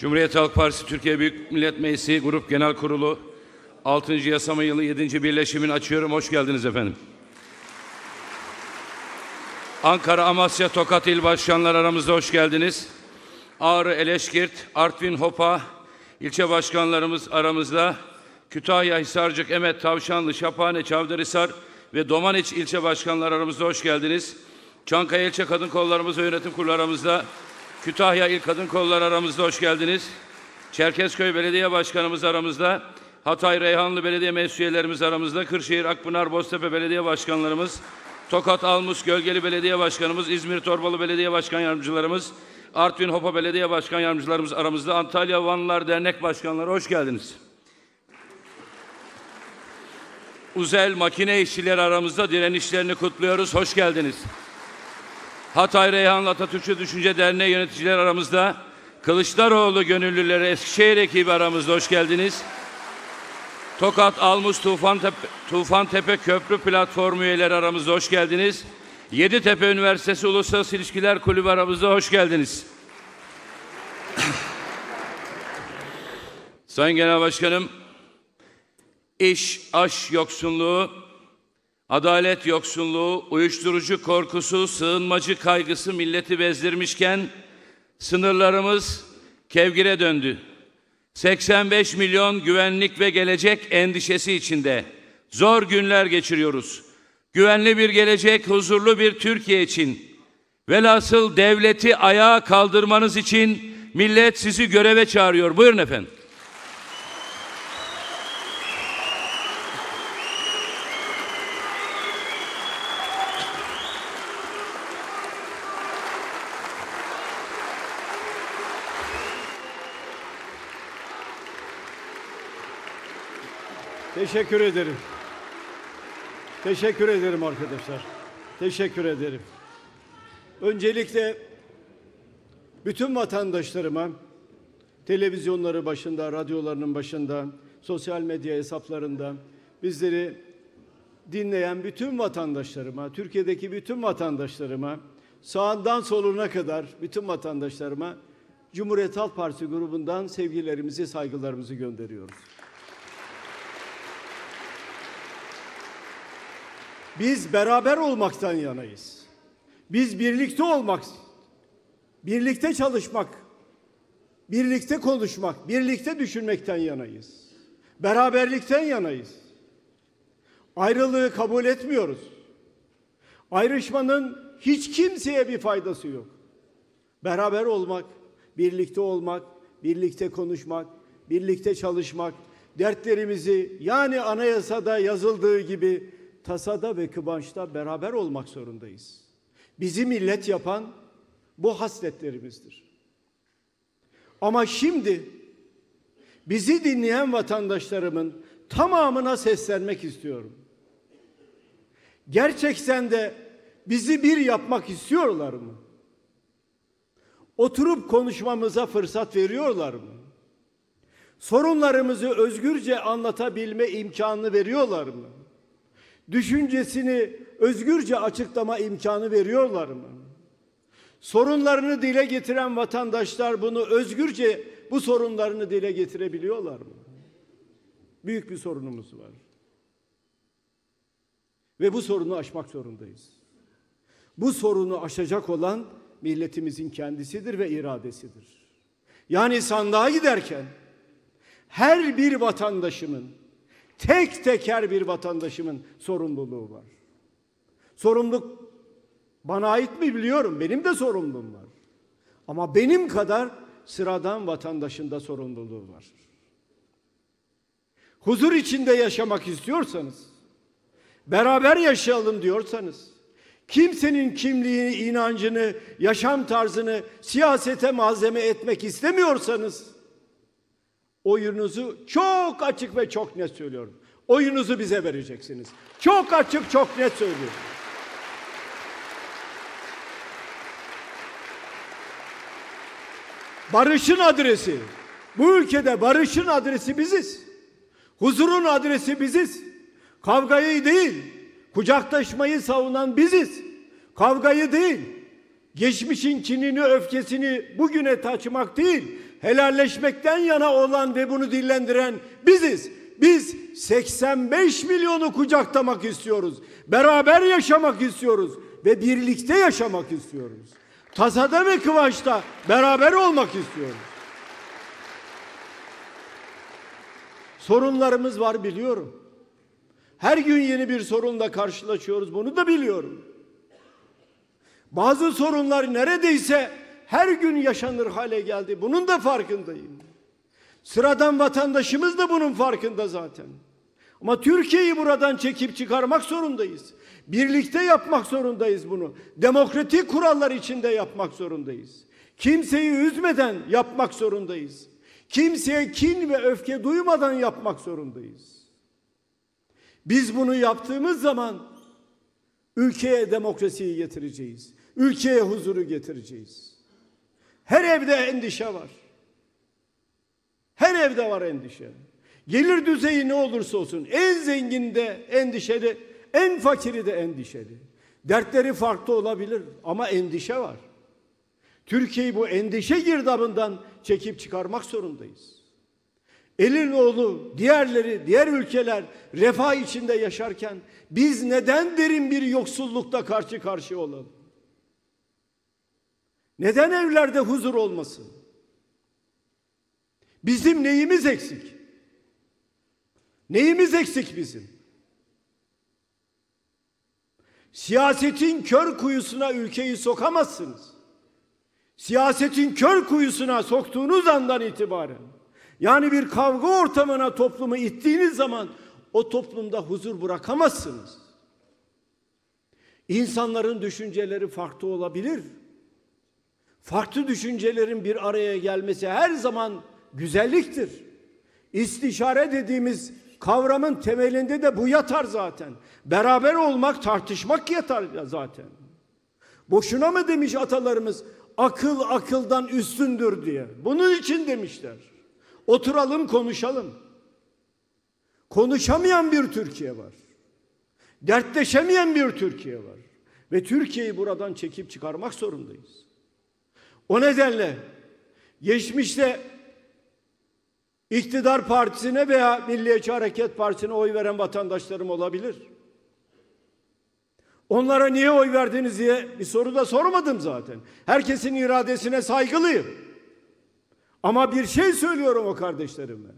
Cumhuriyet Halk Partisi Türkiye Büyük Millet Meclisi Grup Genel Kurulu 6. Yasama Yılı 7. Birleşimini açıyorum. Hoş geldiniz efendim. Ankara, Amasya, Tokat İl Başkanları aramızda hoş geldiniz. Ağrı, Eleşkirt, Artvin, Hopa ilçe başkanlarımız aramızda. Kütahya, Hisarcık, Emet, Tavşanlı, Şaphane, Çavdarhisar ve Domaniç ilçe başkanları aramızda hoş geldiniz. Çankaya ilçe kadın kollarımız ve yönetim kurulu aramızda. Kütahya İl Kadın Kolları aramızda hoş geldiniz. Çerkezköy Belediye Başkanımız aramızda. Hatay Reyhanlı Belediye Meclis aramızda. Kırşehir Akpınar Boztepe Belediye Başkanlarımız. Tokat Almus Gölgeli Belediye Başkanımız. İzmir Torbalı Belediye Başkan Yardımcılarımız. Artvin Hopa Belediye Başkan Yardımcılarımız aramızda. Antalya Vanlılar Dernek Başkanları hoş geldiniz. Uzel makine işçileri aramızda direnişlerini kutluyoruz. Hoş geldiniz. Hatay Reyhan Atatürkçü Düşünce Derneği yöneticiler aramızda. Kılıçdaroğlu gönüllüleri Eskişehir ekibi aramızda hoş geldiniz. Tokat Almus Tufan Tepe, Tufan Tepe Köprü Platformu üyeleri aramızda hoş geldiniz. Yeditepe Üniversitesi Uluslararası İlişkiler Kulübü aramızda hoş geldiniz. Sayın Genel Başkanım, iş, aş yoksunluğu, adalet yoksunluğu, uyuşturucu korkusu, sığınmacı kaygısı milleti bezdirmişken sınırlarımız kevgire döndü. 85 milyon güvenlik ve gelecek endişesi içinde zor günler geçiriyoruz. Güvenli bir gelecek, huzurlu bir Türkiye için velhasıl devleti ayağa kaldırmanız için millet sizi göreve çağırıyor. Buyurun efendim. Teşekkür ederim. Teşekkür ederim arkadaşlar. Teşekkür ederim. Öncelikle bütün vatandaşlarıma televizyonları başında, radyolarının başında, sosyal medya hesaplarında bizleri dinleyen bütün vatandaşlarıma, Türkiye'deki bütün vatandaşlarıma, sağından soluna kadar bütün vatandaşlarıma Cumhuriyet Halk Partisi grubundan sevgilerimizi, saygılarımızı gönderiyoruz. Biz beraber olmaktan yanayız. Biz birlikte olmak, birlikte çalışmak, birlikte konuşmak, birlikte düşünmekten yanayız. Beraberlikten yanayız. Ayrılığı kabul etmiyoruz. Ayrışmanın hiç kimseye bir faydası yok. Beraber olmak, birlikte olmak, birlikte konuşmak, birlikte çalışmak, dertlerimizi yani anayasada yazıldığı gibi tasada ve kıvançta beraber olmak zorundayız. Bizi millet yapan bu hasletlerimizdir. Ama şimdi bizi dinleyen vatandaşlarımın tamamına seslenmek istiyorum. Gerçekten de bizi bir yapmak istiyorlar mı? Oturup konuşmamıza fırsat veriyorlar mı? Sorunlarımızı özgürce anlatabilme imkanını veriyorlar mı? Düşüncesini özgürce açıklama imkanı veriyorlar mı? Sorunlarını dile getiren vatandaşlar bunu özgürce bu sorunlarını dile getirebiliyorlar mı? Büyük bir sorunumuz var. Ve bu sorunu aşmak zorundayız. Bu sorunu aşacak olan milletimizin kendisidir ve iradesidir. Yani sandığa giderken her bir vatandaşımın tek teker bir vatandaşımın sorumluluğu var. Sorumluluk bana ait mi biliyorum. Benim de sorumluluğum var. Ama benim kadar sıradan vatandaşın da sorumluluğu var. Huzur içinde yaşamak istiyorsanız, beraber yaşayalım diyorsanız, kimsenin kimliğini, inancını, yaşam tarzını siyasete malzeme etmek istemiyorsanız, Oyunuzu çok açık ve çok net söylüyorum. Oyunuzu bize vereceksiniz. Çok açık, çok net söylüyorum. Barışın adresi. Bu ülkede barışın adresi biziz. Huzurun adresi biziz. Kavgayı değil, kucaklaşmayı savunan biziz. Kavgayı değil, geçmişin kinini, öfkesini bugüne taşımak değil, helalleşmekten yana olan ve bunu dillendiren biziz. Biz 85 milyonu kucaklamak istiyoruz. Beraber yaşamak istiyoruz ve birlikte yaşamak istiyoruz. Tasada ve kıvaçta beraber olmak istiyoruz. Sorunlarımız var biliyorum. Her gün yeni bir sorunla karşılaşıyoruz. Bunu da biliyorum. Bazı sorunlar neredeyse her gün yaşanır hale geldi. Bunun da farkındayım. Sıradan vatandaşımız da bunun farkında zaten. Ama Türkiye'yi buradan çekip çıkarmak zorundayız. Birlikte yapmak zorundayız bunu. Demokratik kurallar içinde yapmak zorundayız. Kimseyi üzmeden yapmak zorundayız. Kimseye kin ve öfke duymadan yapmak zorundayız. Biz bunu yaptığımız zaman ülkeye demokrasiyi getireceğiz. Ülkeye huzuru getireceğiz. Her evde endişe var. Her evde var endişe. Gelir düzeyi ne olursa olsun en zengin de endişeli, en fakiri de endişeli. Dertleri farklı olabilir ama endişe var. Türkiye'yi bu endişe girdabından çekip çıkarmak zorundayız. Elinoğlu, diğerleri, diğer ülkeler refah içinde yaşarken biz neden derin bir yoksullukta karşı karşıya olalım? Neden evlerde huzur olmasın? Bizim neyimiz eksik? Neyimiz eksik bizim? Siyasetin kör kuyusuna ülkeyi sokamazsınız. Siyasetin kör kuyusuna soktuğunuz andan itibaren yani bir kavga ortamına toplumu ittiğiniz zaman o toplumda huzur bırakamazsınız. İnsanların düşünceleri farklı olabilir. Farklı düşüncelerin bir araya gelmesi her zaman güzelliktir. İstişare dediğimiz kavramın temelinde de bu yatar zaten. Beraber olmak, tartışmak yatar zaten. Boşuna mı demiş atalarımız akıl akıldan üstündür diye. Bunun için demişler. Oturalım konuşalım. Konuşamayan bir Türkiye var. Dertleşemeyen bir Türkiye var. Ve Türkiye'yi buradan çekip çıkarmak zorundayız. O nedenle geçmişte iktidar partisine veya Milliyetçi Hareket Partisi'ne oy veren vatandaşlarım olabilir. Onlara niye oy verdiniz diye bir soru da sormadım zaten. Herkesin iradesine saygılıyım. Ama bir şey söylüyorum o kardeşlerime.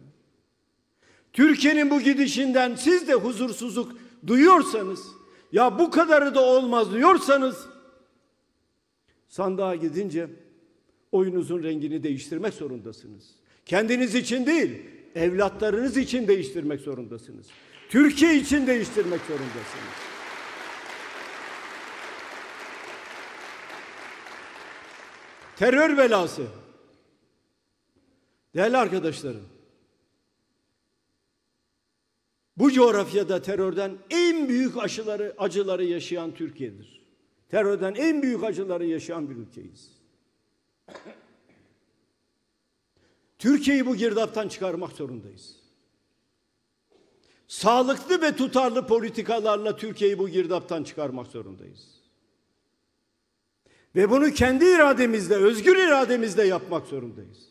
Türkiye'nin bu gidişinden siz de huzursuzluk duyuyorsanız, ya bu kadarı da olmaz diyorsanız, sandığa gidince oyunuzun rengini değiştirmek zorundasınız. Kendiniz için değil, evlatlarınız için değiştirmek zorundasınız. Türkiye için değiştirmek zorundasınız. Terör belası. Değerli arkadaşlarım, bu coğrafyada terörden en büyük aşıları, acıları yaşayan Türkiye'dir. Terörden en büyük acıları yaşayan bir ülkeyiz. Türkiye'yi bu girdaptan çıkarmak zorundayız. Sağlıklı ve tutarlı politikalarla Türkiye'yi bu girdaptan çıkarmak zorundayız. Ve bunu kendi irademizle, özgür irademizle yapmak zorundayız.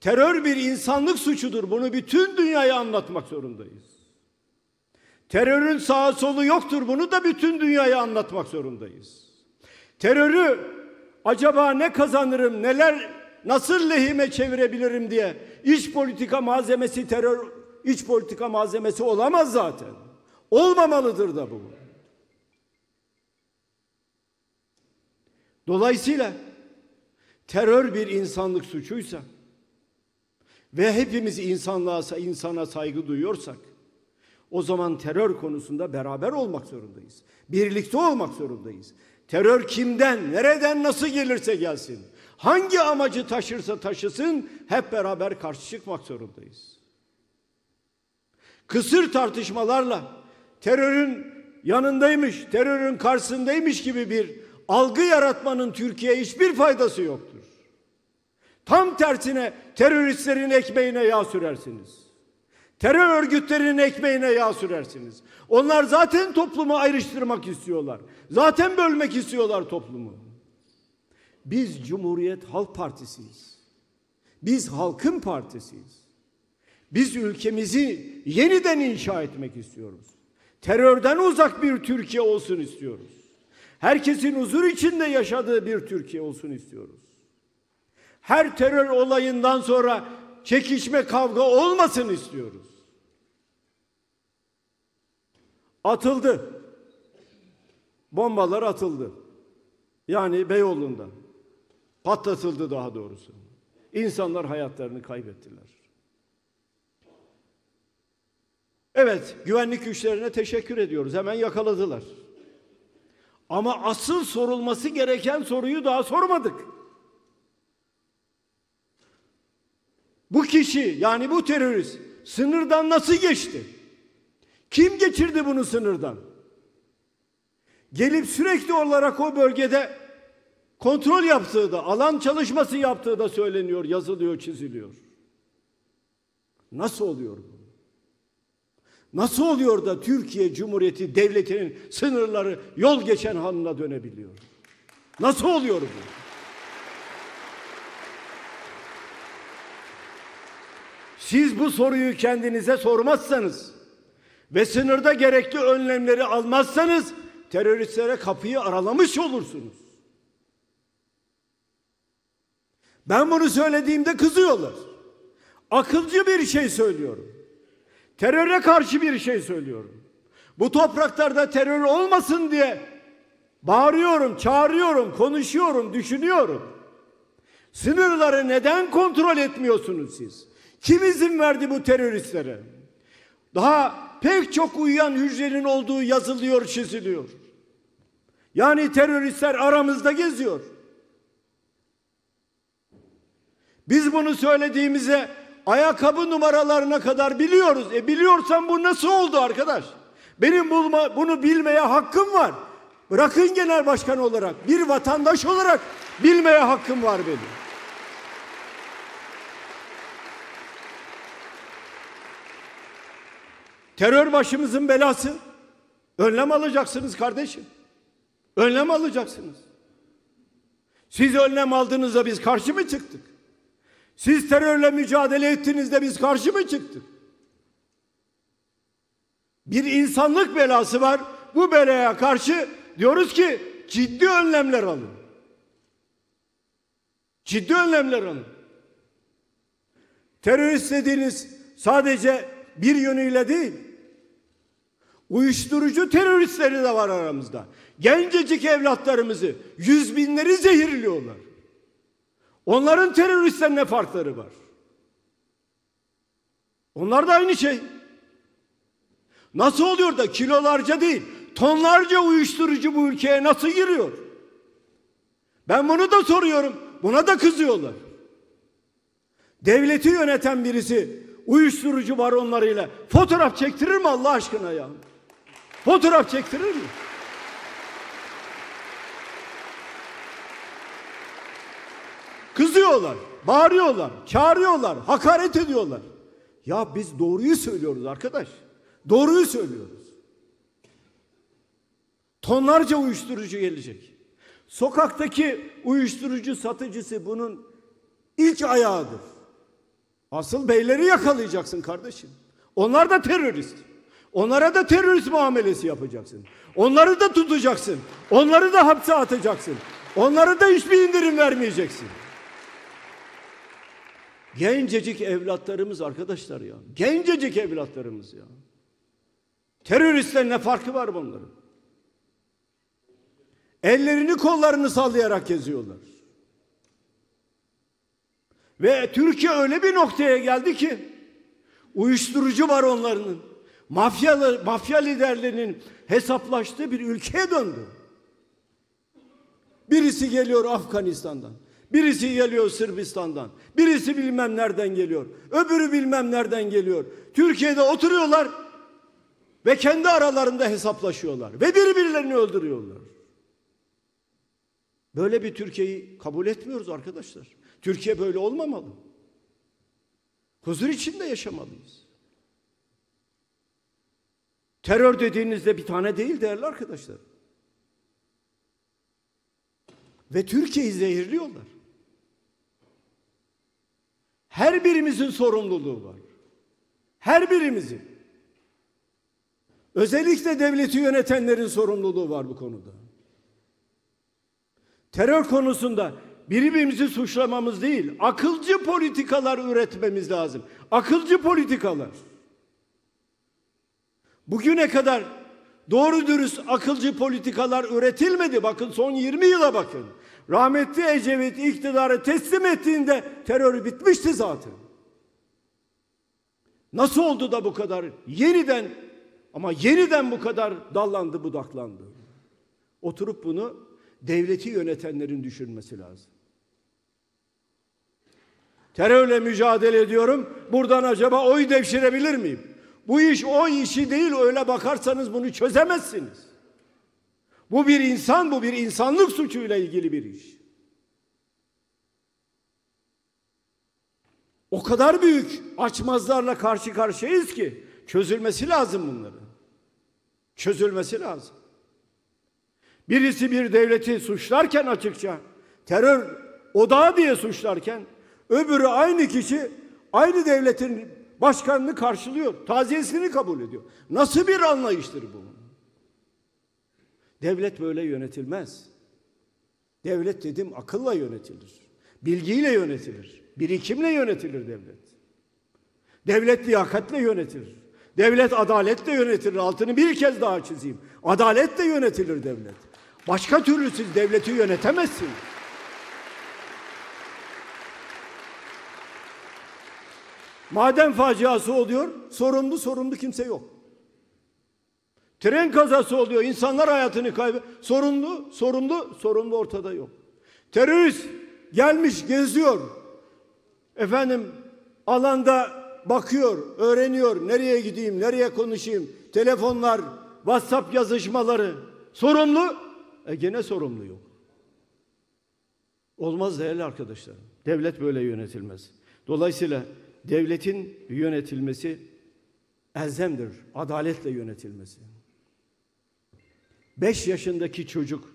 Terör bir insanlık suçudur. Bunu bütün dünyaya anlatmak zorundayız. Terörün sağı solu yoktur. Bunu da bütün dünyaya anlatmak zorundayız. Terörü acaba ne kazanırım, neler nasıl lehime çevirebilirim diye iç politika malzemesi terör iç politika malzemesi olamaz zaten. Olmamalıdır da bu. Dolayısıyla terör bir insanlık suçuysa ve hepimiz insanlığa insana saygı duyuyorsak o zaman terör konusunda beraber olmak zorundayız. Birlikte olmak zorundayız. Terör kimden, nereden, nasıl gelirse gelsin. Hangi amacı taşırsa taşısın hep beraber karşı çıkmak zorundayız. Kısır tartışmalarla terörün yanındaymış, terörün karşısındaymış gibi bir algı yaratmanın Türkiye'ye hiçbir faydası yoktur. Tam tersine teröristlerin ekmeğine yağ sürersiniz. Terör örgütlerinin ekmeğine yağ sürersiniz. Onlar zaten toplumu ayrıştırmak istiyorlar. Zaten bölmek istiyorlar toplumu. Biz Cumhuriyet Halk Partisiyiz. Biz halkın partisiyiz. Biz ülkemizi yeniden inşa etmek istiyoruz. Terörden uzak bir Türkiye olsun istiyoruz. Herkesin huzur içinde yaşadığı bir Türkiye olsun istiyoruz. Her terör olayından sonra çekişme kavga olmasın istiyoruz. Atıldı. Bombalar atıldı. Yani Beyoğlu'nda. Patlatıldı daha doğrusu. İnsanlar hayatlarını kaybettiler. Evet, güvenlik güçlerine teşekkür ediyoruz. Hemen yakaladılar. Ama asıl sorulması gereken soruyu daha sormadık. Bu kişi yani bu terörist sınırdan nasıl geçti? Kim geçirdi bunu sınırdan? Gelip sürekli olarak o bölgede kontrol yaptığı da, alan çalışması yaptığı da söyleniyor, yazılıyor, çiziliyor. Nasıl oluyor bu? Nasıl oluyor da Türkiye Cumhuriyeti Devleti'nin sınırları yol geçen hanına dönebiliyor? Nasıl oluyor bu? Siz bu soruyu kendinize sormazsanız ve sınırda gerekli önlemleri almazsanız teröristlere kapıyı aralamış olursunuz. Ben bunu söylediğimde kızıyorlar. Akılcı bir şey söylüyorum. Teröre karşı bir şey söylüyorum. Bu topraklarda terör olmasın diye bağırıyorum, çağırıyorum, konuşuyorum, düşünüyorum. Sınırları neden kontrol etmiyorsunuz siz? Kim izin verdi bu teröristlere? Daha pek çok uyuyan hücrenin olduğu yazılıyor, çiziliyor. Yani teröristler aramızda geziyor. Biz bunu söylediğimize ayakkabı numaralarına kadar biliyoruz. E biliyorsan bu nasıl oldu arkadaş? Benim bulma, bunu bilmeye hakkım var. Bırakın genel başkan olarak, bir vatandaş olarak bilmeye hakkım var benim. Terör başımızın belası. Önlem alacaksınız kardeşim. Önlem alacaksınız. Siz önlem aldığınızda biz karşı mı çıktık? Siz terörle mücadele ettiğinizde biz karşı mı çıktık? Bir insanlık belası var. Bu belaya karşı diyoruz ki ciddi önlemler alın. Ciddi önlemler alın. Terörist dediğiniz sadece bir yönüyle değil. Uyuşturucu teröristleri de var aramızda. Gencecik evlatlarımızı yüz binleri zehirliyorlar. Onların teröristten ne farkları var? Onlar da aynı şey. Nasıl oluyor da kilolarca değil, tonlarca uyuşturucu bu ülkeye nasıl giriyor? Ben bunu da soruyorum. Buna da kızıyorlar. Devleti yöneten birisi uyuşturucu baronlarıyla fotoğraf çektirir mi Allah aşkına ya? Fotoğraf çektirir mi? Kızıyorlar, bağırıyorlar, çağırıyorlar, hakaret ediyorlar. Ya biz doğruyu söylüyoruz arkadaş. Doğruyu söylüyoruz. Tonlarca uyuşturucu gelecek. Sokaktaki uyuşturucu satıcısı bunun ilk ayağıdır. Asıl beyleri yakalayacaksın kardeşim. Onlar da terörist. Onlara da terörist muamelesi yapacaksın. Onları da tutacaksın. Onları da hapse atacaksın. Onları da hiçbir indirim vermeyeceksin. Gencecik evlatlarımız arkadaşlar ya. Gencecik evlatlarımız ya. Teröristler ne farkı var bunların? Ellerini kollarını sallayarak geziyorlar. Ve Türkiye öyle bir noktaya geldi ki uyuşturucu baronlarının, mafyalı, mafya liderlerinin hesaplaştığı bir ülkeye döndü. Birisi geliyor Afganistan'dan, birisi geliyor Sırbistan'dan, birisi bilmem nereden geliyor, öbürü bilmem nereden geliyor. Türkiye'de oturuyorlar ve kendi aralarında hesaplaşıyorlar ve birbirlerini öldürüyorlar. Böyle bir Türkiye'yi kabul etmiyoruz arkadaşlar. Türkiye böyle olmamalı. Huzur içinde yaşamalıyız. Terör dediğinizde bir tane değil değerli arkadaşlar. Ve Türkiye'yi zehirliyorlar. Her birimizin sorumluluğu var. Her birimizin. Özellikle devleti yönetenlerin sorumluluğu var bu konuda. Terör konusunda birbirimizi suçlamamız değil, akılcı politikalar üretmemiz lazım. Akılcı politikalar. Bugüne kadar doğru dürüst akılcı politikalar üretilmedi. Bakın son 20 yıla bakın. Rahmetli Ecevit iktidarı teslim ettiğinde terör bitmişti zaten. Nasıl oldu da bu kadar yeniden ama yeniden bu kadar dallandı budaklandı? Oturup bunu devleti yönetenlerin düşünmesi lazım. Terörle mücadele ediyorum. Buradan acaba oy devşirebilir miyim? Bu iş o işi değil öyle bakarsanız bunu çözemezsiniz. Bu bir insan, bu bir insanlık suçuyla ilgili bir iş. O kadar büyük açmazlarla karşı karşıyayız ki çözülmesi lazım bunların. Çözülmesi lazım. Birisi bir devleti suçlarken açıkça terör odağı diye suçlarken öbürü aynı kişi aynı devletin başkanını karşılıyor. Taziyesini kabul ediyor. Nasıl bir anlayıştır bu? Devlet böyle yönetilmez. Devlet dedim akılla yönetilir. Bilgiyle yönetilir. Birikimle yönetilir devlet. Devlet liyakatle yönetilir. Devlet adaletle yönetilir. Altını bir kez daha çizeyim. Adaletle yönetilir devlet. Başka türlü siz devleti yönetemezsiniz. Maden faciası oluyor, sorumlu sorumlu kimse yok. Tren kazası oluyor, insanlar hayatını kaybediyor. Sorumlu, sorumlu, sorumlu ortada yok. Terörist gelmiş geziyor. Efendim alanda bakıyor, öğreniyor. Nereye gideyim, nereye konuşayım? Telefonlar, WhatsApp yazışmaları. Sorumlu, e gene sorumlu yok. Olmaz değerli arkadaşlar. Devlet böyle yönetilmez. Dolayısıyla devletin yönetilmesi elzemdir. Adaletle yönetilmesi. Beş yaşındaki çocuk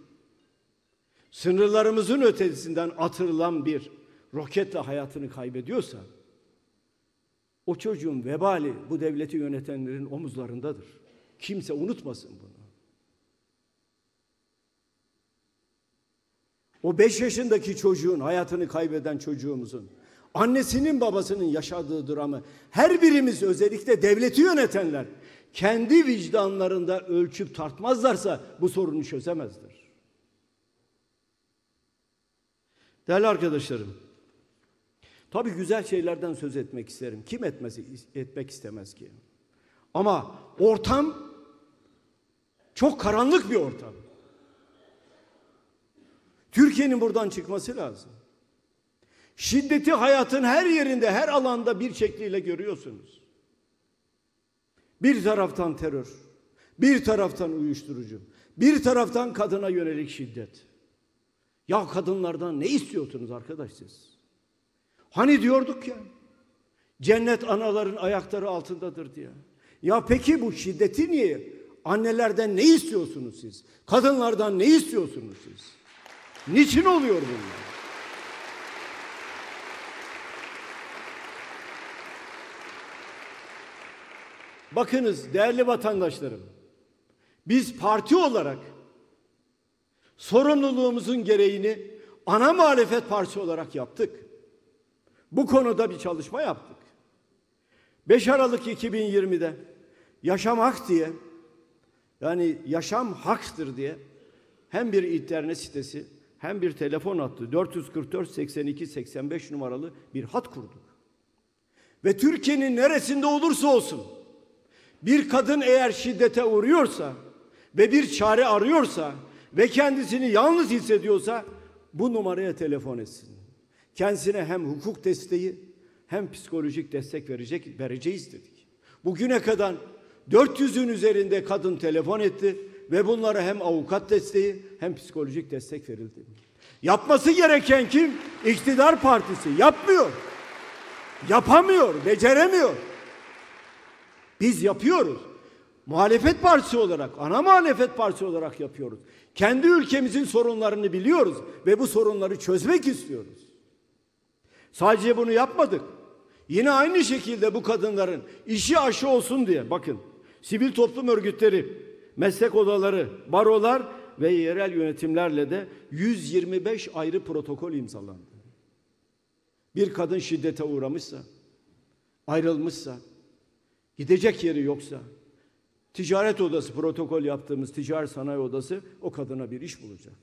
sınırlarımızın ötesinden atırılan bir roketle hayatını kaybediyorsa o çocuğun vebali bu devleti yönetenlerin omuzlarındadır. Kimse unutmasın bunu. O beş yaşındaki çocuğun, hayatını kaybeden çocuğumuzun, annesinin babasının yaşadığı dramı her birimiz özellikle devleti yönetenler kendi vicdanlarında ölçüp tartmazlarsa bu sorunu çözemezler. Değerli arkadaşlarım, tabii güzel şeylerden söz etmek isterim. Kim etmesi, etmek istemez ki? Ama ortam çok karanlık bir ortam. Türkiye'nin buradan çıkması lazım. Şiddeti hayatın her yerinde, her alanda bir şekliyle görüyorsunuz. Bir taraftan terör, bir taraftan uyuşturucu, bir taraftan kadına yönelik şiddet. Ya kadınlardan ne istiyorsunuz arkadaş siz? Hani diyorduk ya, cennet anaların ayakları altındadır diye. Ya peki bu şiddeti niye? Annelerden ne istiyorsunuz siz? Kadınlardan ne istiyorsunuz siz? Niçin oluyor bunlar? Bakınız değerli vatandaşlarım. Biz parti olarak sorumluluğumuzun gereğini ana muhalefet partisi olarak yaptık. Bu konuda bir çalışma yaptık. 5 Aralık 2020'de Yaşam Hak diye yani yaşam haktır diye hem bir internet sitesi hem bir telefon hattı 444 82 85 numaralı bir hat kurduk. Ve Türkiye'nin neresinde olursa olsun bir kadın eğer şiddete uğruyorsa ve bir çare arıyorsa ve kendisini yalnız hissediyorsa bu numaraya telefon etsin. Kendisine hem hukuk desteği hem psikolojik destek verecek vereceğiz dedik. Bugüne kadar 400'ün üzerinde kadın telefon etti ve bunlara hem avukat desteği hem psikolojik destek verildi. Yapması gereken kim? İktidar partisi. Yapmıyor. Yapamıyor, beceremiyor. Biz yapıyoruz. muhalefet partisi olarak, ana muhalefet partisi olarak yapıyoruz. Kendi ülkemizin sorunlarını biliyoruz ve bu sorunları çözmek istiyoruz. Sadece bunu yapmadık. Yine aynı şekilde bu kadınların işi aşı olsun diye bakın sivil toplum örgütleri, meslek odaları, barolar ve yerel yönetimlerle de 125 ayrı protokol imzalandı. Bir kadın şiddete uğramışsa, ayrılmışsa, gidecek yeri yoksa, ticaret odası protokol yaptığımız ticaret sanayi odası o kadına bir iş bulacak.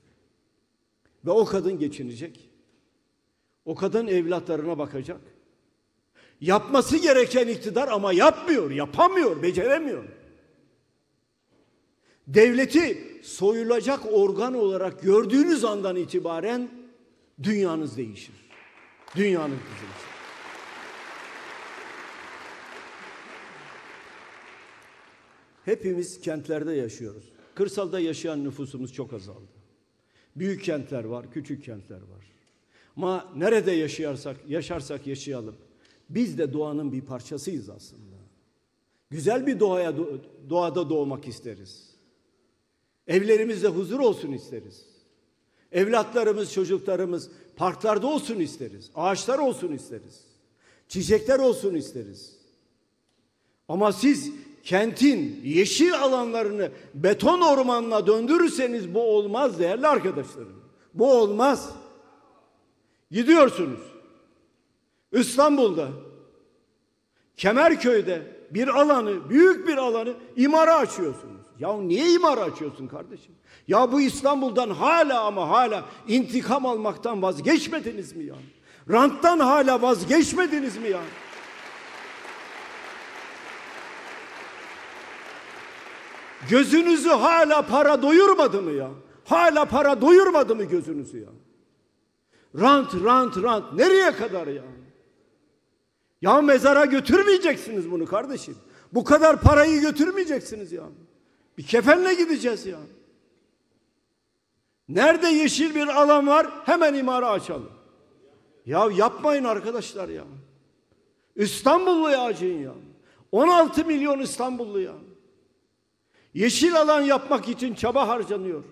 Ve o kadın geçinecek. O kadın evlatlarına bakacak. Yapması gereken iktidar ama yapmıyor, yapamıyor, beceremiyor. Devleti soyulacak organ olarak gördüğünüz andan itibaren dünyanız değişir. Dünyanız düzelir. Hepimiz kentlerde yaşıyoruz. Kırsalda yaşayan nüfusumuz çok azaldı. Büyük kentler var, küçük kentler var. Ama nerede yaşarsak, yaşarsak yaşayalım. Biz de doğanın bir parçasıyız aslında. Güzel bir doğaya doğada doğmak isteriz. Evlerimizde huzur olsun isteriz. Evlatlarımız, çocuklarımız parklarda olsun isteriz. Ağaçlar olsun isteriz. Çiçekler olsun isteriz. Ama siz kentin yeşil alanlarını beton ormanına döndürürseniz bu olmaz değerli arkadaşlarım. Bu olmaz. Gidiyorsunuz. İstanbul'da, Kemerköy'de bir alanı, büyük bir alanı imara açıyorsunuz. Ya niye imara açıyorsun kardeşim? Ya bu İstanbul'dan hala ama hala intikam almaktan vazgeçmediniz mi ya? Ranttan hala vazgeçmediniz mi ya? Gözünüzü hala para doyurmadı mı ya? Hala para doyurmadı mı gözünüzü ya? Rant, rant, rant. Nereye kadar ya? Ya mezara götürmeyeceksiniz bunu kardeşim. Bu kadar parayı götürmeyeceksiniz ya. Bir kefenle gideceğiz ya. Nerede yeşil bir alan var hemen imara açalım. Ya yapmayın arkadaşlar ya. İstanbulluya acıyın ya. 16 milyon İstanbullu ya. Yeşil alan yapmak için çaba harcanıyor.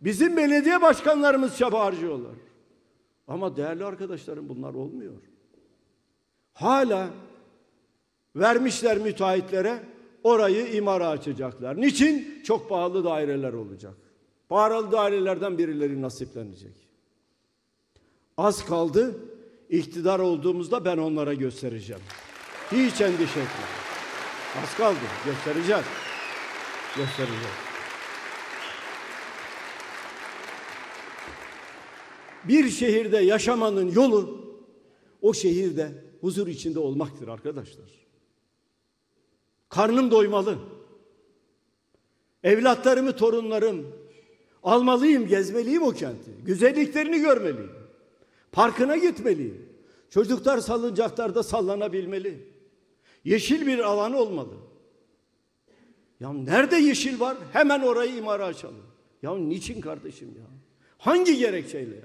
Bizim belediye başkanlarımız çaba harcıyorlar. Ama değerli arkadaşlarım bunlar olmuyor. Hala vermişler müteahhitlere orayı imara açacaklar. Niçin? Çok pahalı daireler olacak. Pahalı dairelerden birileri nasiplenecek. Az kaldı. İktidar olduğumuzda ben onlara göstereceğim. Hiç endişe etme. Az kaldı. Göstereceğiz. Göstereceğiz. Bir şehirde yaşamanın yolu o şehirde huzur içinde olmaktır arkadaşlar. Karnım doymalı. Evlatlarımı, torunlarım almalıyım, gezmeliyim o kenti. Güzelliklerini görmeliyim. Parkına gitmeliyim. Çocuklar salıncaklarda sallanabilmeli. Yeşil bir alan olmalı. Ya nerede yeşil var? Hemen orayı imara açalım. Ya niçin kardeşim ya? Hangi gerekçeyle ya?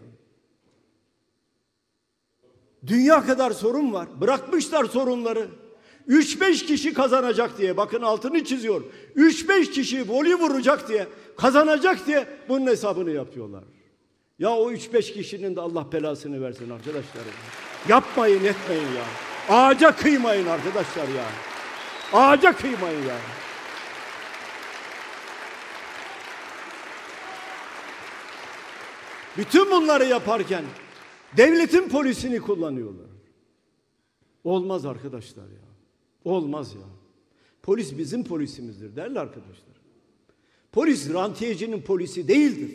Dünya kadar sorun var. Bırakmışlar sorunları. 3-5 kişi kazanacak diye bakın altını çiziyor. 3-5 kişi voley vuracak diye kazanacak diye bunun hesabını yapıyorlar. Ya o 3-5 kişinin de Allah belasını versin arkadaşlar. Yapmayın etmeyin ya. Ağaca kıymayın arkadaşlar ya. Ağaca kıymayın ya. Bütün bunları yaparken devletin polisini kullanıyorlar. Olmaz arkadaşlar ya. Olmaz ya. Polis bizim polisimizdir değerli arkadaşlar. Polis rantiyecinin polisi değildir.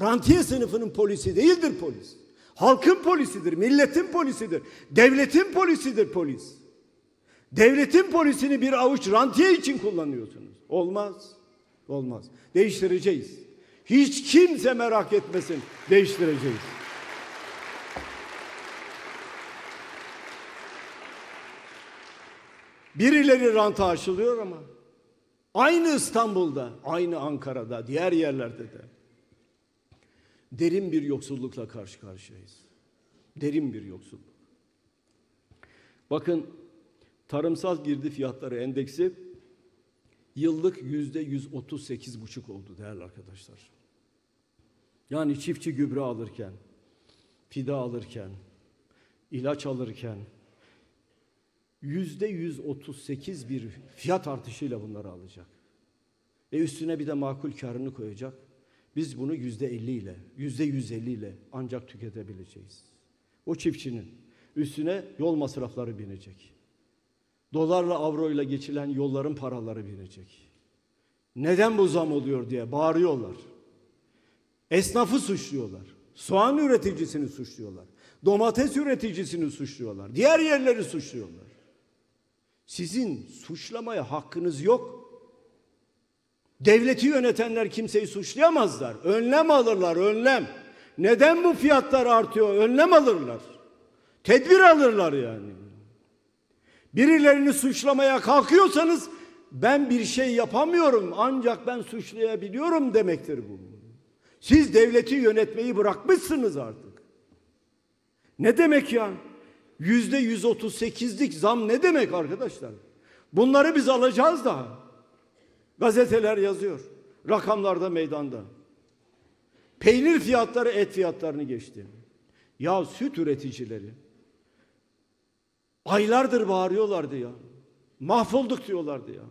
Rantiye sınıfının polisi değildir polis. Halkın polisidir, milletin polisidir, devletin polisidir polis. Devletin polisini bir avuç rantiye için kullanıyorsunuz. Olmaz. Olmaz. Değiştireceğiz. Hiç kimse merak etmesin. Değiştireceğiz. Birileri ranta aşılıyor ama aynı İstanbul'da, aynı Ankara'da, diğer yerlerde de derin bir yoksullukla karşı karşıyayız. Derin bir yoksulluk. Bakın tarımsal girdi fiyatları endeksi yıllık yüzde 138 buçuk oldu değerli arkadaşlar. Yani çiftçi gübre alırken, fide alırken, ilaç alırken yüzde 138 bir fiyat artışıyla bunları alacak. Ve üstüne bir de makul karını koyacak. Biz bunu yüzde 50 ile, yüzde 150 ile ancak tüketebileceğiz. O çiftçinin üstüne yol masrafları binecek. Dolarla avroyla geçilen yolların paraları binecek. Neden bu zam oluyor diye bağırıyorlar. Esnafı suçluyorlar. Soğan üreticisini suçluyorlar. Domates üreticisini suçluyorlar. Diğer yerleri suçluyorlar. Sizin suçlamaya hakkınız yok. Devleti yönetenler kimseyi suçlayamazlar. Önlem alırlar, önlem. Neden bu fiyatlar artıyor? Önlem alırlar. Tedbir alırlar yani. Birilerini suçlamaya kalkıyorsanız ben bir şey yapamıyorum ancak ben suçlayabiliyorum demektir bu. Siz devleti yönetmeyi bırakmışsınız artık. Ne demek ya? Yüzde 138'lik zam ne demek arkadaşlar? Bunları biz alacağız daha. Gazeteler yazıyor. Rakamlar da meydanda. Peynir fiyatları et fiyatlarını geçti. Ya süt üreticileri aylardır bağırıyorlardı ya. Mahvolduk diyorlardı ya.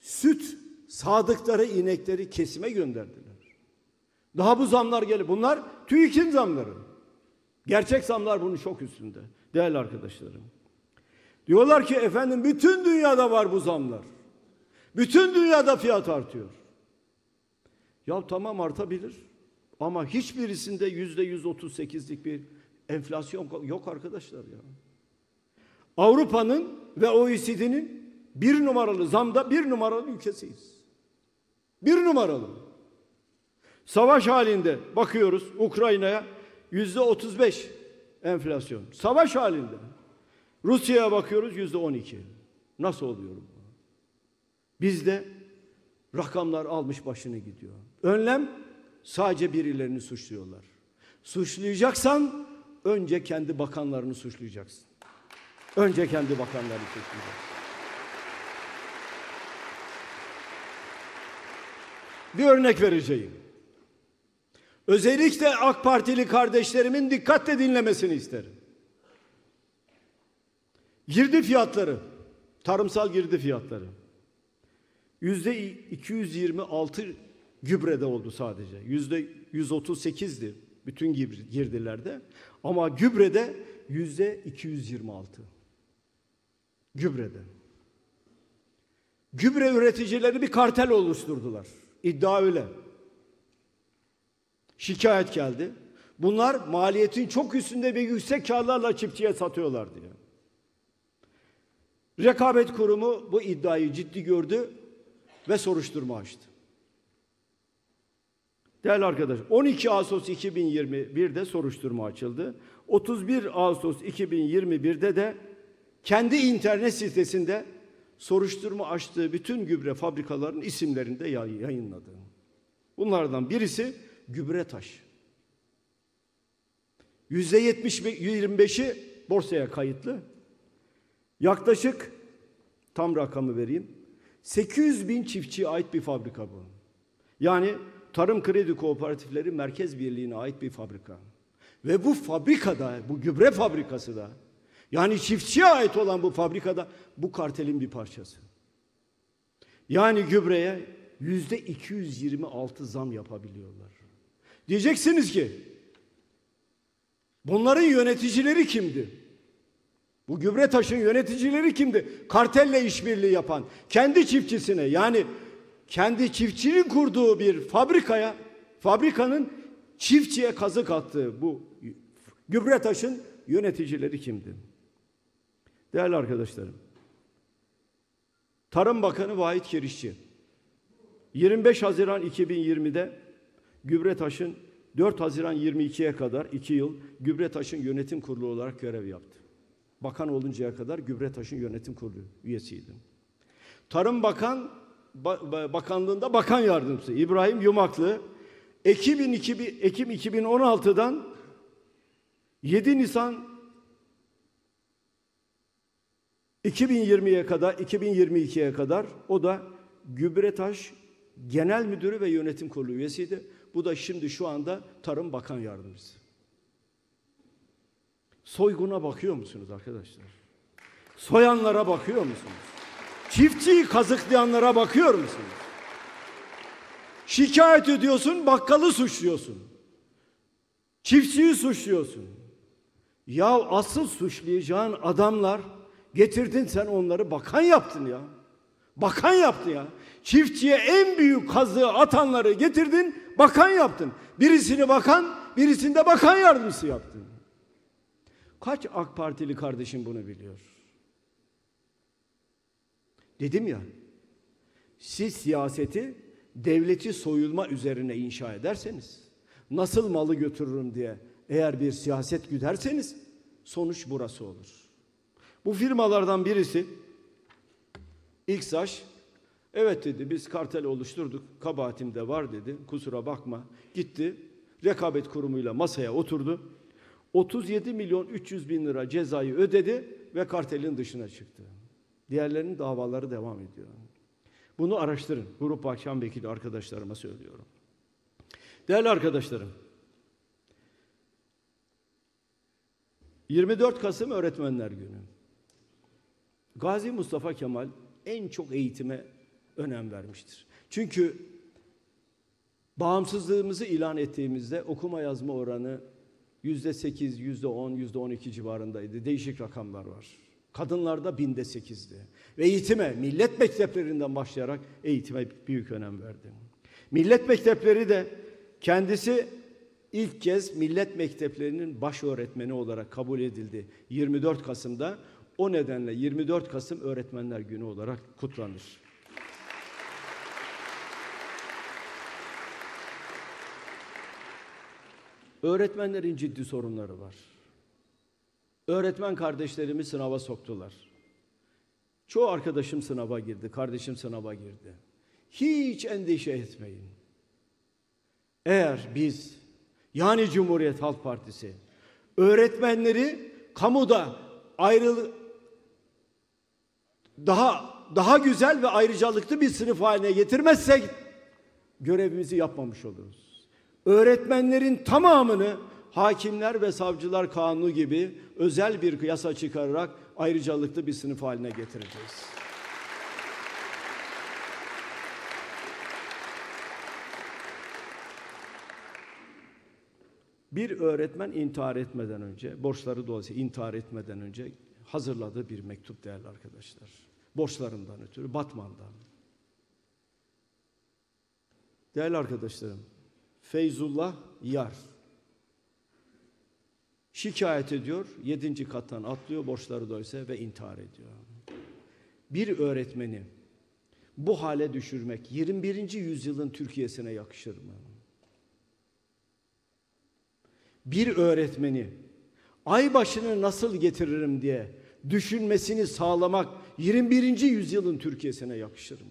Süt sadıkları inekleri kesime gönderdiler. Daha bu zamlar gelir. Bunlar TÜİK'in zamları. Gerçek zamlar bunun çok üstünde. Değerli arkadaşlarım. Diyorlar ki efendim bütün dünyada var bu zamlar. Bütün dünyada fiyat artıyor. Ya tamam artabilir. Ama hiçbirisinde yüzde 138'lik bir enflasyon yok arkadaşlar ya. Avrupa'nın ve OECD'nin bir numaralı zamda bir numaralı ülkesiyiz. Bir numaralı. Savaş halinde bakıyoruz Ukrayna'ya yüzde 35 enflasyon. Savaş halinde. Rusya'ya bakıyoruz yüzde 12. Nasıl oluyor bu? Bizde rakamlar almış başını gidiyor. Önlem sadece birilerini suçluyorlar. Suçlayacaksan önce kendi bakanlarını suçlayacaksın. Önce kendi bakanlarını suçlayacaksın. Bir örnek vereceğim. Özellikle AK Partili kardeşlerimin dikkatle dinlemesini isterim. Girdi fiyatları, tarımsal girdi fiyatları. Yüzde 226 gübrede oldu sadece. Yüzde 138'di bütün girdilerde. Ama gübrede yüzde 226. Gübrede. Gübre üreticileri bir kartel oluşturdular. İddia öyle. Şikayet geldi. Bunlar maliyetin çok üstünde ve yüksek karlarla çiftçiye satıyorlar diye. Rekabet Kurumu bu iddiayı ciddi gördü ve soruşturma açtı. Değerli arkadaşlar 12 Ağustos 2021'de soruşturma açıldı. 31 Ağustos 2021'de de kendi internet sitesinde soruşturma açtığı bütün gübre fabrikalarının isimlerini de yayınladı. Bunlardan birisi Gübretaş. Yüzde 25'i borsaya kayıtlı. Yaklaşık tam rakamı vereyim. 800 bin çiftçiye ait bir fabrika bu. Yani Tarım Kredi Kooperatifleri Merkez Birliği'ne ait bir fabrika. Ve bu fabrikada, bu gübre fabrikası da yani çiftçiye ait olan bu fabrikada bu kartelin bir parçası. Yani gübreye yüzde 226 zam yapabiliyorlar. Diyeceksiniz ki bunların yöneticileri kimdi? Bu gübre taşın yöneticileri kimdi? Kartelle işbirliği yapan, kendi çiftçisine yani kendi çiftçinin kurduğu bir fabrikaya, fabrikanın çiftçiye kazık attığı bu gübre taşın yöneticileri kimdi? Değerli arkadaşlarım, Tarım Bakanı Vahit Kirişçi 25 Haziran 2020'de Gübretaş'ın 4 Haziran 22'ye kadar 2 yıl Gübretaş'ın yönetim kurulu olarak görev yaptı. Bakan oluncaya kadar Gübretaş'ın yönetim kurulu üyesiydim. Tarım Bakan Bakanlığında Bakan Yardımcısı İbrahim Yumaklı Ekim, 2000, Ekim 2016'dan 7 Nisan 2020'ye kadar, 2022'ye kadar o da Gübretaş Genel Müdürü ve Yönetim Kurulu üyesiydi. Bu da şimdi şu anda Tarım Bakan Yardımcısı. Soyguna bakıyor musunuz arkadaşlar? Soyanlara bakıyor musunuz? Çiftçiyi kazıklayanlara bakıyor musunuz? Şikayet ediyorsun, bakkalı suçluyorsun. Çiftçiyi suçluyorsun. Ya asıl suçlayacağın adamlar getirdin sen onları bakan yaptın ya. Bakan yaptı ya. Çiftçiye en büyük kazığı atanları getirdin, bakan yaptın. Birisini bakan, birisini de bakan yardımcısı yaptın. Kaç AK Partili kardeşim bunu biliyor? Dedim ya, siz siyaseti devleti soyulma üzerine inşa ederseniz, nasıl malı götürürüm diye eğer bir siyaset güderseniz sonuç burası olur. Bu firmalardan birisi İksaş evet dedi biz kartel oluşturduk kabahatim de var dedi kusura bakma gitti rekabet kurumuyla masaya oturdu 37 milyon 300 bin lira cezayı ödedi ve kartelin dışına çıktı. Diğerlerinin davaları devam ediyor. Bunu araştırın. Grup Akşam Vekili arkadaşlarıma söylüyorum. Değerli arkadaşlarım, 24 Kasım Öğretmenler Günü. Gazi Mustafa Kemal en çok eğitime önem vermiştir. Çünkü bağımsızlığımızı ilan ettiğimizde okuma yazma oranı yüzde sekiz, yüzde on, yüzde on iki civarındaydı. Değişik rakamlar var. Kadınlarda binde sekizdi. Ve eğitime, millet mekteplerinden başlayarak eğitime büyük önem verdi. Millet mektepleri de kendisi ilk kez millet mekteplerinin baş öğretmeni olarak kabul edildi. 24 Kasım'da o nedenle 24 Kasım Öğretmenler Günü olarak kutlanır. Öğretmenlerin ciddi sorunları var. Öğretmen kardeşlerimi sınava soktular. Çoğu arkadaşım sınava girdi, kardeşim sınava girdi. Hiç endişe etmeyin. Eğer biz yani Cumhuriyet Halk Partisi öğretmenleri kamuda ayrı daha daha güzel ve ayrıcalıklı bir sınıf haline getirmezsek görevimizi yapmamış oluruz. Öğretmenlerin tamamını hakimler ve savcılar kanunu gibi özel bir yasa çıkararak ayrıcalıklı bir sınıf haline getireceğiz. Bir öğretmen intihar etmeden önce, borçları dolayısıyla intihar etmeden önce hazırladığı bir mektup değerli arkadaşlar. Borçlarından ötürü, Batman'dan. Değerli arkadaşlarım, Feyzullah Yar şikayet ediyor, yedinci kattan atlıyor borçları dolayısıyla ve intihar ediyor. Bir öğretmeni bu hale düşürmek 21. yüzyılın Türkiye'sine yakışır mı? bir öğretmeni ay başını nasıl getiririm diye düşünmesini sağlamak 21. yüzyılın Türkiye'sine yakışır mı?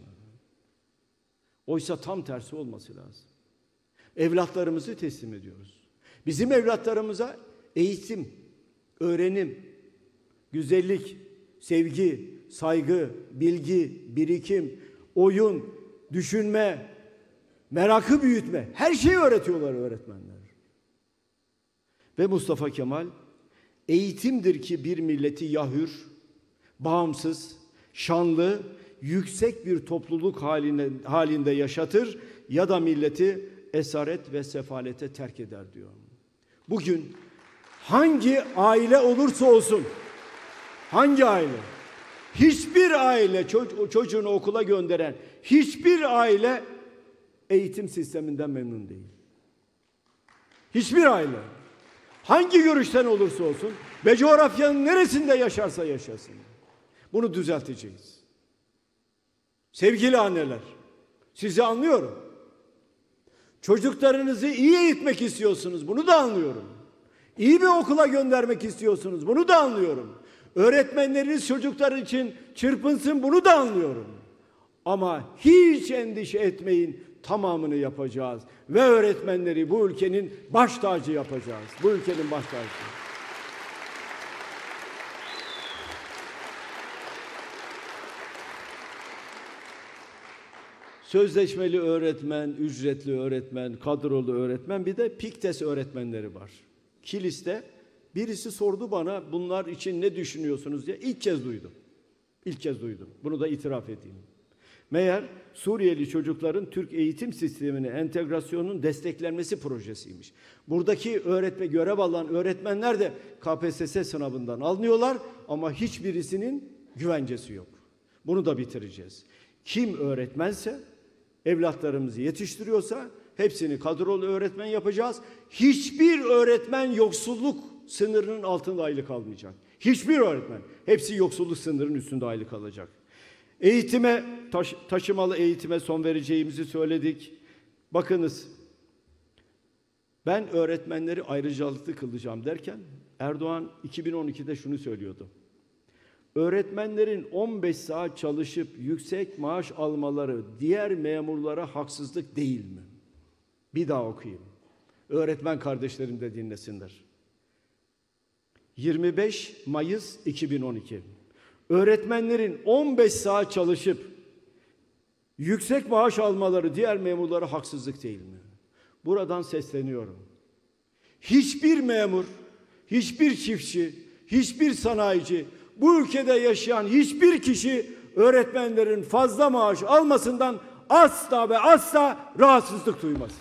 Oysa tam tersi olması lazım. Evlatlarımızı teslim ediyoruz. Bizim evlatlarımıza eğitim, öğrenim, güzellik, sevgi, saygı, bilgi, birikim, oyun, düşünme, merakı büyütme her şeyi öğretiyorlar öğretmenler. Ve Mustafa Kemal eğitimdir ki bir milleti yahür, bağımsız, şanlı, yüksek bir topluluk halinde, halinde yaşatır ya da milleti esaret ve sefalete terk eder diyor. Bugün hangi aile olursa olsun, hangi aile, hiçbir aile ço- çocuğunu okula gönderen hiçbir aile eğitim sisteminden memnun değil. Hiçbir aile. Hangi görüşten olursa olsun ve coğrafyanın neresinde yaşarsa yaşasın. Bunu düzelteceğiz. Sevgili anneler, sizi anlıyorum. Çocuklarınızı iyi eğitmek istiyorsunuz. Bunu da anlıyorum. İyi bir okula göndermek istiyorsunuz. Bunu da anlıyorum. Öğretmenleriniz çocuklar için çırpınsın. Bunu da anlıyorum. Ama hiç endişe etmeyin tamamını yapacağız. Ve öğretmenleri bu ülkenin baş tacı yapacağız. Bu ülkenin baş tacı. Sözleşmeli öğretmen, ücretli öğretmen, kadrolu öğretmen bir de PİKTES öğretmenleri var. Kilis'te birisi sordu bana bunlar için ne düşünüyorsunuz diye ilk kez duydum. İlk kez duydum. Bunu da itiraf edeyim. Meğer Suriyeli çocukların Türk eğitim sistemine entegrasyonun desteklenmesi projesiymiş. Buradaki öğretme görev alan öğretmenler de KPSS sınavından alınıyorlar ama hiçbirisinin güvencesi yok. Bunu da bitireceğiz. Kim öğretmense, evlatlarımızı yetiştiriyorsa hepsini kadrolu öğretmen yapacağız. Hiçbir öğretmen yoksulluk sınırının altında aylık almayacak. Hiçbir öğretmen. Hepsi yoksulluk sınırının üstünde aylık alacak. Eğitime, taş- taşımalı eğitime son vereceğimizi söyledik. Bakınız, ben öğretmenleri ayrıcalıklı kılacağım derken Erdoğan 2012'de şunu söylüyordu. Öğretmenlerin 15 saat çalışıp yüksek maaş almaları diğer memurlara haksızlık değil mi? Bir daha okuyayım. Öğretmen kardeşlerim de dinlesinler. 25 Mayıs 2012. Öğretmenlerin 15 saat çalışıp yüksek maaş almaları diğer memurlara haksızlık değil mi? Buradan sesleniyorum. Hiçbir memur, hiçbir çiftçi, hiçbir sanayici, bu ülkede yaşayan hiçbir kişi öğretmenlerin fazla maaş almasından asla ve asla rahatsızlık duymaz.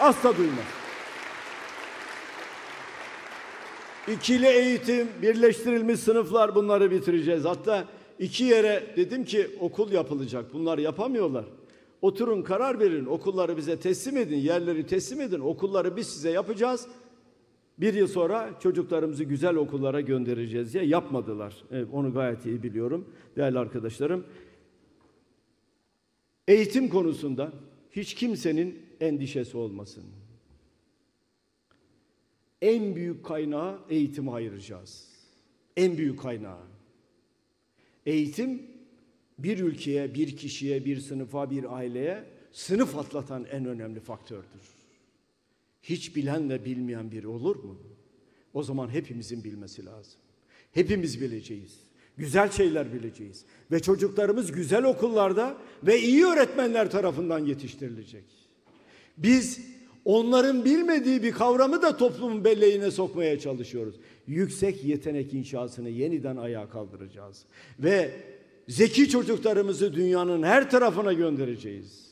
Asla duymaz. İkili eğitim, birleştirilmiş sınıflar bunları bitireceğiz. Hatta iki yere dedim ki okul yapılacak. Bunlar yapamıyorlar. Oturun karar verin. Okulları bize teslim edin. Yerleri teslim edin. Okulları biz size yapacağız. Bir yıl sonra çocuklarımızı güzel okullara göndereceğiz diye yapmadılar. Evet, onu gayet iyi biliyorum değerli arkadaşlarım. Eğitim konusunda hiç kimsenin endişesi olmasın. En büyük kaynağı eğitime ayıracağız. En büyük kaynağı. Eğitim bir ülkeye, bir kişiye, bir sınıfa, bir aileye sınıf atlatan en önemli faktördür. Hiç bilenle bilmeyen biri olur mu? O zaman hepimizin bilmesi lazım. Hepimiz bileceğiz. Güzel şeyler bileceğiz. Ve çocuklarımız güzel okullarda ve iyi öğretmenler tarafından yetiştirilecek. Biz onların bilmediği bir kavramı da toplumun belleğine sokmaya çalışıyoruz. Yüksek yetenek inşasını yeniden ayağa kaldıracağız. Ve zeki çocuklarımızı dünyanın her tarafına göndereceğiz.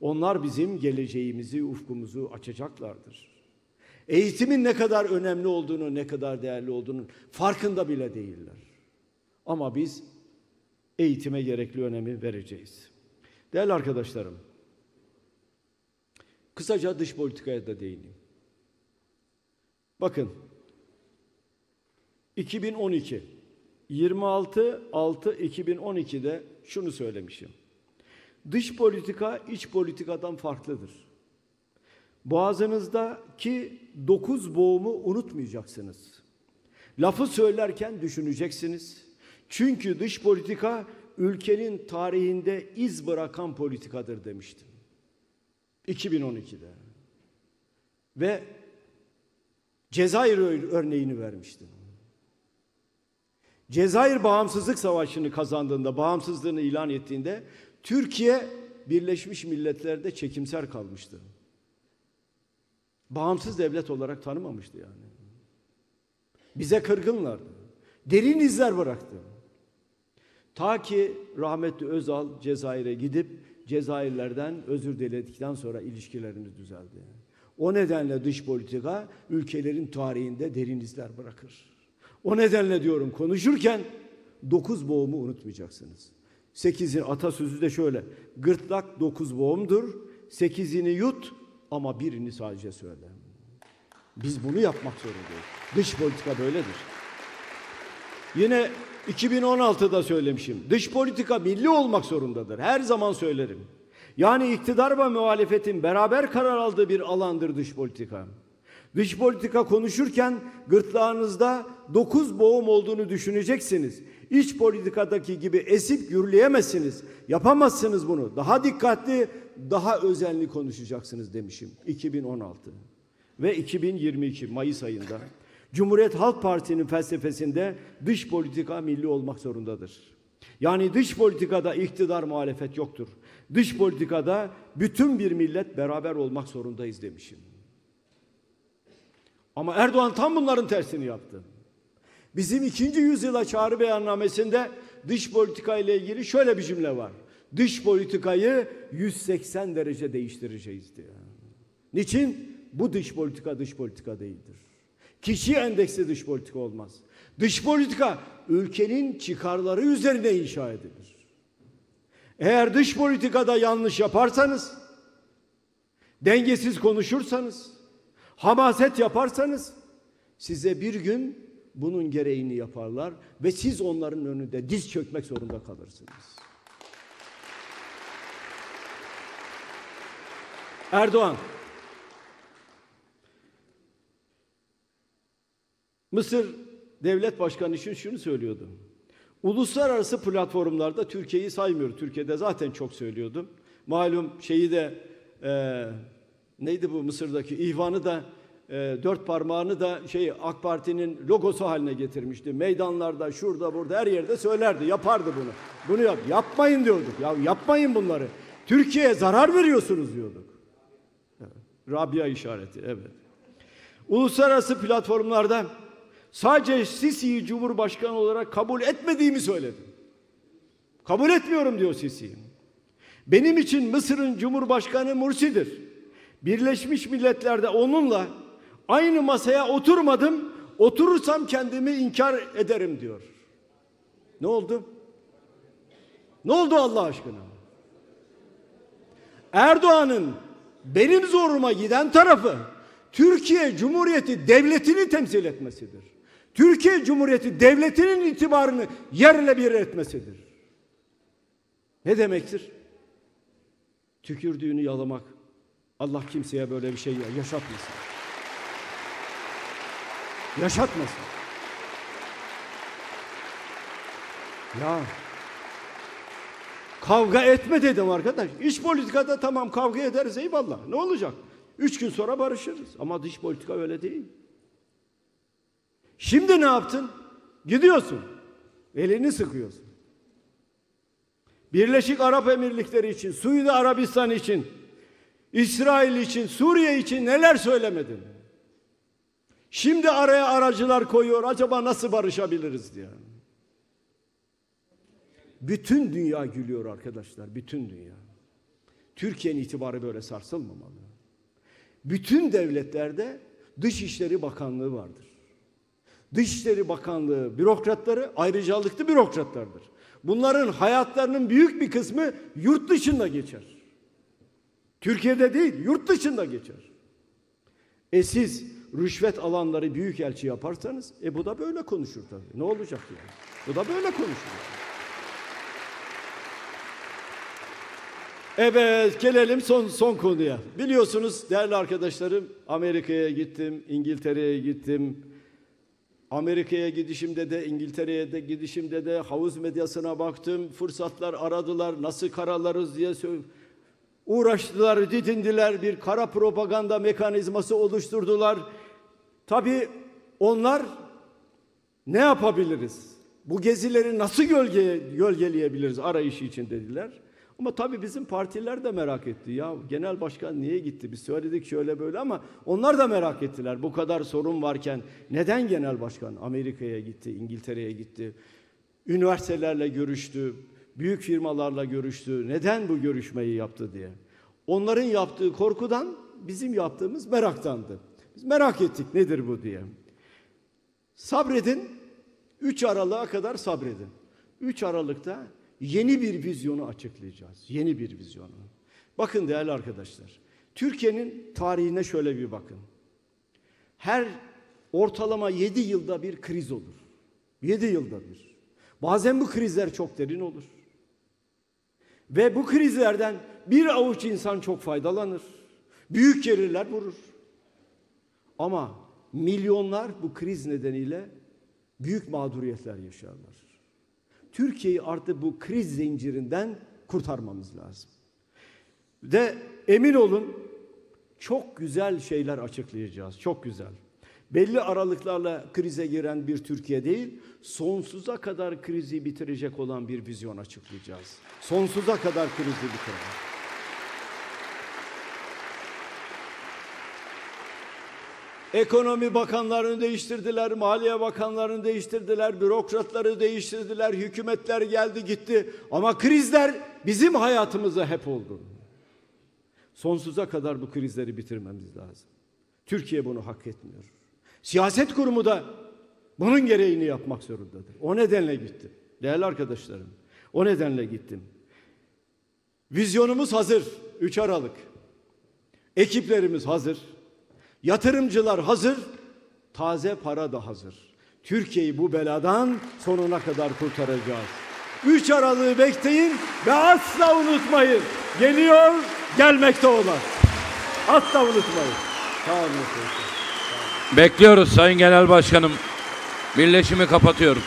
Onlar bizim geleceğimizi, ufkumuzu açacaklardır. Eğitimin ne kadar önemli olduğunu, ne kadar değerli olduğunu farkında bile değiller. Ama biz eğitime gerekli önemi vereceğiz. Değerli arkadaşlarım, kısaca dış politikaya da değineyim. Bakın, 2012, 26 6 2012'de şunu söylemişim. Dış politika iç politikadan farklıdır. Boğazınızdaki dokuz boğumu unutmayacaksınız. Lafı söylerken düşüneceksiniz. Çünkü dış politika ülkenin tarihinde iz bırakan politikadır demiştim. 2012'de. Ve Cezayir örneğini vermiştim. Cezayir bağımsızlık savaşını kazandığında, bağımsızlığını ilan ettiğinde Türkiye Birleşmiş Milletler'de çekimser kalmıştı. Bağımsız devlet olarak tanımamıştı yani. Bize kırgınlardı. Derin izler bıraktı. Ta ki rahmetli Özal Cezayir'e gidip Cezayirlerden özür diledikten sonra ilişkilerimiz düzeldi. O nedenle dış politika ülkelerin tarihinde derin izler bırakır. O nedenle diyorum konuşurken dokuz boğumu unutmayacaksınız. Sekizin atasözü de şöyle. Gırtlak dokuz boğumdur. Sekizini yut ama birini sadece söyle. Biz bunu yapmak zorundayız. Dış politika böyledir. Yine 2016'da söylemişim. Dış politika milli olmak zorundadır. Her zaman söylerim. Yani iktidar ve muhalefetin beraber karar aldığı bir alandır dış politika. Dış politika konuşurken gırtlağınızda dokuz boğum olduğunu düşüneceksiniz. İç politikadaki gibi esip gürleyemezsiniz. Yapamazsınız bunu. Daha dikkatli, daha özenli konuşacaksınız demişim 2016 ve 2022 Mayıs ayında. Cumhuriyet Halk Partisi'nin felsefesinde dış politika milli olmak zorundadır. Yani dış politikada iktidar muhalefet yoktur. Dış politikada bütün bir millet beraber olmak zorundayız demişim. Ama Erdoğan tam bunların tersini yaptı. Bizim ikinci yüzyıla çağrı beyannamesinde dış politika ile ilgili şöyle bir cümle var. Dış politikayı 180 derece değiştireceğiz diyor. Niçin? Bu dış politika dış politika değildir. Kişi endeksli dış politika olmaz. Dış politika ülkenin çıkarları üzerine inşa edilir. Eğer dış politikada yanlış yaparsanız, dengesiz konuşursanız, hamaset yaparsanız size bir gün bunun gereğini yaparlar ve siz onların önünde diz çökmek zorunda kalırsınız. Erdoğan Mısır Devlet Başkanı için şunu söylüyordu. Uluslararası platformlarda Türkiye'yi saymıyor. Türkiye'de zaten çok söylüyordum. Malum şeyi de e, neydi bu Mısır'daki ihvanı da e, dört parmağını da şey AK Parti'nin logosu haline getirmişti. Meydanlarda, şurada, burada her yerde söylerdi, yapardı bunu. Bunu yap, yapmayın diyorduk. Ya yapmayın bunları. Türkiye'ye zarar veriyorsunuz diyorduk. Evet. Rabia işareti, evet. Uluslararası platformlarda sadece Sisi'yi Cumhurbaşkanı olarak kabul etmediğimi söyledim. Kabul etmiyorum diyor Sisi. Benim için Mısır'ın Cumhurbaşkanı Mursi'dir. Birleşmiş Milletler'de onunla aynı masaya oturmadım. Oturursam kendimi inkar ederim diyor. Ne oldu? Ne oldu Allah aşkına? Erdoğan'ın benim zoruma giden tarafı Türkiye Cumhuriyeti devletini temsil etmesidir. Türkiye Cumhuriyeti devletinin itibarını yerle bir etmesidir. Ne demektir? Tükürdüğünü yalamak. Allah kimseye böyle bir şey yaşatmasın. Yaşatmasın. Ya kavga etme dedim arkadaş. İç politikada tamam kavga ederiz eyvallah. Ne olacak? Üç gün sonra barışırız. Ama dış politika öyle değil. Şimdi ne yaptın? Gidiyorsun. Elini sıkıyorsun. Birleşik Arap Emirlikleri için, Suudi Arabistan için, İsrail için, Suriye için neler söylemedin? Şimdi araya aracılar koyuyor. Acaba nasıl barışabiliriz diye. Bütün dünya gülüyor arkadaşlar. Bütün dünya. Türkiye'nin itibarı böyle sarsılmamalı. Bütün devletlerde Dışişleri Bakanlığı vardır. Dışişleri Bakanlığı bürokratları ayrıcalıklı bürokratlardır. Bunların hayatlarının büyük bir kısmı yurt dışında geçer. Türkiye'de değil, yurt dışında geçer. E siz rüşvet alanları büyük elçi yaparsanız, e bu da böyle konuşur tabii. Ne olacak yani? Bu da böyle konuşur. Evet, gelelim son son konuya. Biliyorsunuz değerli arkadaşlarım, Amerika'ya gittim, İngiltere'ye gittim. Amerika'ya gidişimde de, İngiltere'ye de gidişimde de havuz medyasına baktım. Fırsatlar aradılar, nasıl karalarız diye uğraştılar, didindiler, bir kara propaganda mekanizması oluşturdular. Tabii onlar ne yapabiliriz? Bu gezileri nasıl gölge, gölgeleyebiliriz arayışı için dediler. Ama tabii bizim partiler de merak etti. Ya genel başkan niye gitti? Biz söyledik şöyle böyle ama onlar da merak ettiler. Bu kadar sorun varken neden genel başkan Amerika'ya gitti, İngiltere'ye gitti? Üniversitelerle görüştü, büyük firmalarla görüştü. Neden bu görüşmeyi yaptı diye. Onların yaptığı korkudan bizim yaptığımız meraktandı. Biz merak ettik nedir bu diye. Sabredin. 3 Aralık'a kadar sabredin. 3 Aralık'ta yeni bir vizyonu açıklayacağız. Yeni bir vizyonu. Bakın değerli arkadaşlar. Türkiye'nin tarihine şöyle bir bakın. Her ortalama 7 yılda bir kriz olur. 7 yılda bir. Bazen bu krizler çok derin olur. Ve bu krizlerden bir avuç insan çok faydalanır. Büyük gelirler vurur. Ama milyonlar bu kriz nedeniyle büyük mağduriyetler yaşarlar. Türkiye'yi artık bu kriz zincirinden kurtarmamız lazım. Ve emin olun çok güzel şeyler açıklayacağız. Çok güzel. belli aralıklarla krize giren bir Türkiye değil, sonsuza kadar krizi bitirecek olan bir vizyon açıklayacağız. Sonsuza kadar krizi bitirecek. Ekonomi bakanlarını değiştirdiler, maliye bakanlarını değiştirdiler, bürokratları değiştirdiler, hükümetler geldi gitti. Ama krizler bizim hayatımıza hep oldu. Sonsuza kadar bu krizleri bitirmemiz lazım. Türkiye bunu hak etmiyor. Siyaset kurumu da bunun gereğini yapmak zorundadır. O nedenle gittim. Değerli arkadaşlarım, o nedenle gittim. Vizyonumuz hazır. 3 Aralık. Ekiplerimiz hazır. Yatırımcılar hazır. Taze para da hazır. Türkiye'yi bu beladan sonuna kadar kurtaracağız. 3 Aralık'ı bekleyin ve asla unutmayın. Geliyor, gelmekte olan. Asla unutmayın. Sağ olun. Bekliyoruz Sayın Genel Başkanım. Birleşimi kapatıyorum.